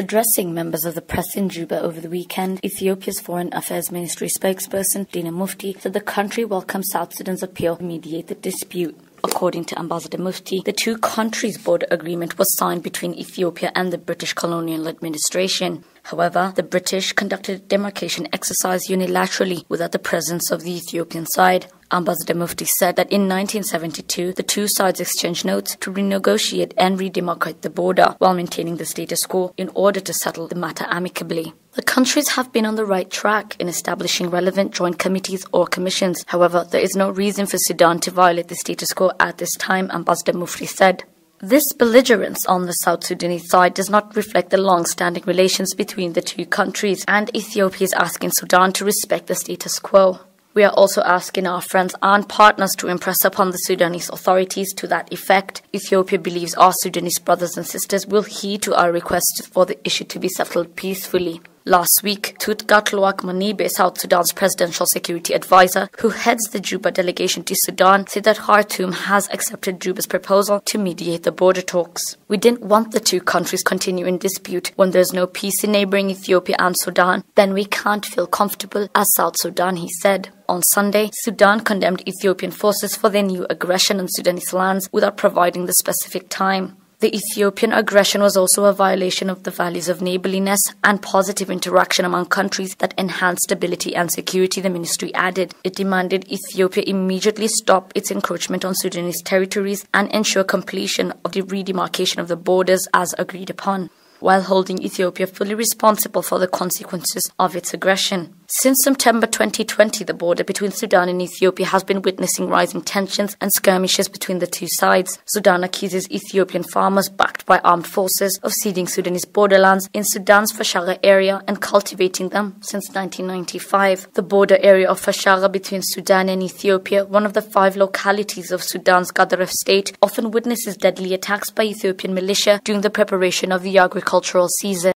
Addressing members of the press in Juba over the weekend, Ethiopia's Foreign Affairs Ministry spokesperson Dina Mufti said the country welcomes South Sudan's appeal to mediate the dispute. According to Ambassador Mufti, the two countries' border agreement was signed between Ethiopia and the British colonial administration. However, the British conducted a demarcation exercise unilaterally without the presence of the Ethiopian side. Ambassador Mufti said that in 1972, the two sides exchanged notes to renegotiate and redemarcate the border while maintaining the status quo in order to settle the matter amicably. The countries have been on the right track in establishing relevant joint committees or commissions. However, there is no reason for Sudan to violate the status quo at this time, Ambassador Mufti said. This belligerence on the South Sudanese side does not reflect the long-standing relations between the two countries, and Ethiopia is asking Sudan to respect the status quo. We are also asking our friends and partners to impress upon the Sudanese authorities to that effect. Ethiopia believes our Sudanese brothers and sisters will heed to our request for the issue to be settled peacefully. Last week, Tut Gatluak Manime, South Sudan's presidential security advisor, who heads the Juba delegation to Sudan, said that Khartoum has accepted Juba's proposal to mediate the border talks. We didn't want the two countries continue in dispute when there's no peace in neighboring Ethiopia and Sudan. Then we can't feel comfortable as South Sudan, he said. On Sunday, Sudan condemned Ethiopian forces for their new aggression on Sudanese lands without providing the specific time. The Ethiopian aggression was also a violation of the values of neighborliness and positive interaction among countries that enhance stability and security, the ministry added. It demanded Ethiopia immediately stop its encroachment on Sudanese territories and ensure completion of the redemarcation of the borders as agreed upon while holding Ethiopia fully responsible for the consequences of its aggression. Since September 2020, the border between Sudan and Ethiopia has been witnessing rising tensions and skirmishes between the two sides. Sudan accuses Ethiopian farmers backed by armed forces of ceding Sudanese borderlands in Sudan's Fashaga area and cultivating them since 1995. The border area of Fashaga between Sudan and Ethiopia, one of the five localities of Sudan's Gadaref state, often witnesses deadly attacks by Ethiopian militia during the preparation of the agricultural season.